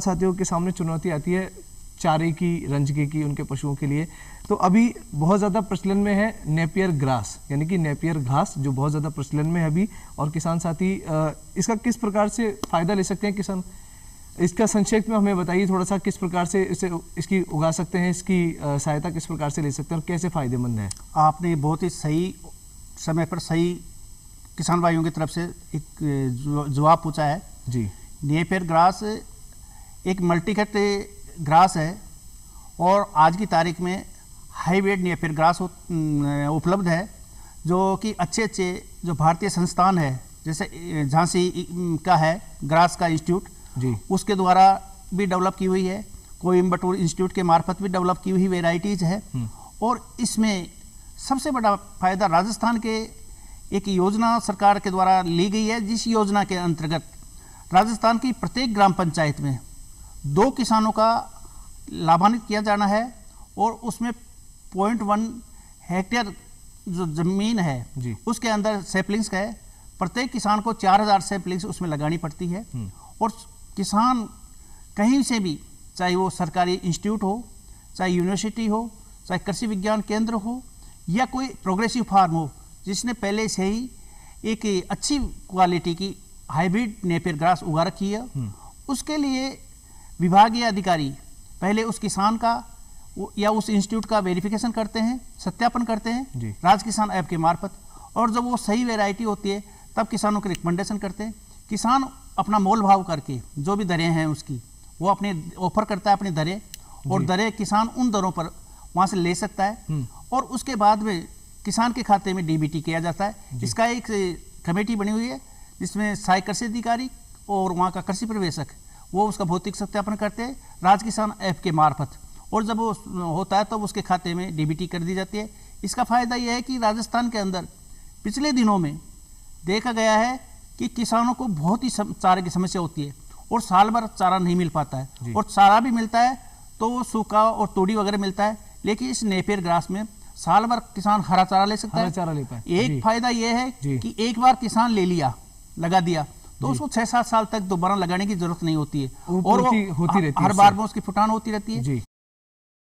साथियों के सामने चुनौती आती है चारे की रंजके की उनके पशुओं के लिए। तो अभी बहुत ज़्यादा प्रचलन में है नेपियर ग्रास यानी कि नेपियर घास जो बहुत ज़्यादा प्रचलन में है अभी। और किसान साथी इसका किस प्रकार से फ़ायदा ले सकते हैं किसान? इसका संक्षेप में हमें बताइए थोड़ा सा किस प्रकार से इसे इसकी उगा सकते हैं इसकी सहायता किस प्रकार से ले सकते हैं और कैसे फ़ायदेमंद है? आपने बहुत ही सही समय पर सही किसान भाइयों की तरफ़ से एक जवाब पूछा है। जी। नेपियर ग्रास एक मल्टीकट ग्रास है और आज की तारीख में हाईब्रिड नेपियर ग्रास उप- न, उपलब्ध है जो कि अच्छे अच्छे जो भारतीय संस्थान है जैसे झांसी का है ग्रास का इंस्टीट्यूट। जी। उसके द्वारा भी डेवलप की हुई है। कोयम्बटूर इंस्टीट्यूट के मार्फत भी डेवलप की हुई वेराइटीज़ है। और इसमें सबसे बड़ा फ़ायदा राजस्थान के एक योजना सरकार के द्वारा ली गई है जिस योजना के अंतर्गत राजस्थान की प्रत्येक ग्राम पंचायत में दो किसानों का लाभान्वित किया जाना है और उसमें पॉइंट वन हेक्टेयर जो ज़मीन है जी। उसके अंदर सैपलिंग्स का है। प्रत्येक किसान को चार हज़ार सैपलिंग्स उसमें लगानी पड़ती है। और किसान कहीं से भी चाहे वो सरकारी इंस्टीट्यूट हो चाहे यूनिवर्सिटी हो चाहे कृषि विज्ञान केंद्र हो या कोई प्रोग्रेसिव फार्म हो जिसने पहले से ही एक अच्छी क्वालिटी की हाइब्रिड नेपियर ग्रास उगा रखी है। उसके लिए विभागीय अधिकारी पहले उस किसान का या उस इंस्टीट्यूट का वेरिफिकेशन करते हैं सत्यापन करते हैं राज किसान ऐप के मार्फत। और जब वो सही वेराइटी होती है तब किसानों के रिकमेंडेशन करते हैं। किसान अपना मोल भाव करके जो भी दरें हैं उसकी वो अपने ऑफ़र करता है अपनी दरें। और दरें किसान उन दरों पर वहाँ से ले सकता है। और उसके बाद में किसान के खाते में डीबीटी किया जाता है। इसका एक कमेटी बनी हुई है जिसमें सहायक कृषि अधिकारी और वहाँ का कृषि प्रवेशक वो उसका भौतिक सत्यापन करते हैं राज किसान ऐप के मार्फत। और जब वो होता है तब तो उसके खाते में डीबीटी कर दी जाती है। इसका फ़ायदा यह है कि राजस्थान के अंदर पिछले दिनों में देखा गया है कि किसानों को बहुत ही चारे की समस्या होती है और साल भर चारा नहीं मिल पाता है। और चारा भी मिलता है तो वो सूखा और तोड़ी वगैरह मिलता है लेकिन इस नेपियर ग्रास में साल भर किसान हरा चारा ले सकता है। चारा ले पाए। एक फ़ायदा यह है कि एक बार किसान ले लिया लगा दिया तो उसको छह सात साल तक दोबारा लगाने की ज़रूरत नहीं होती है। और वो होती रहती है हर बार में उसकी फुटान होती रहती है। जी।